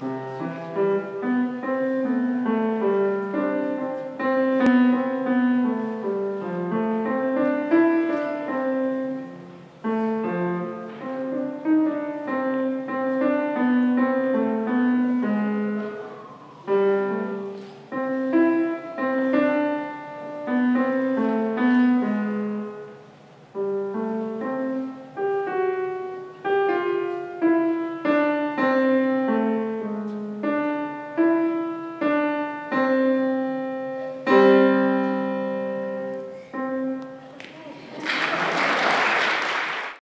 Bye.